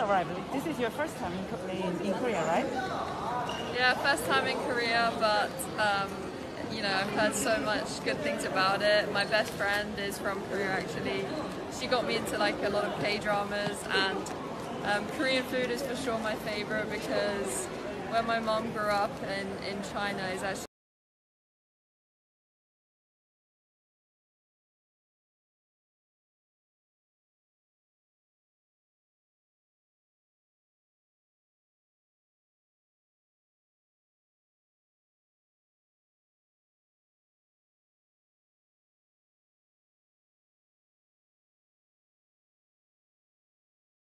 arrival. This is your first time in, in, Korea, right? Yeah, first time in Korea, but um, you know, I've heard so much good things about it. My best friend is from Korea actually. She got me into like a lot of K dramas, and um, Korean food is for sure my favorite because where my mom grew up in, in China is actually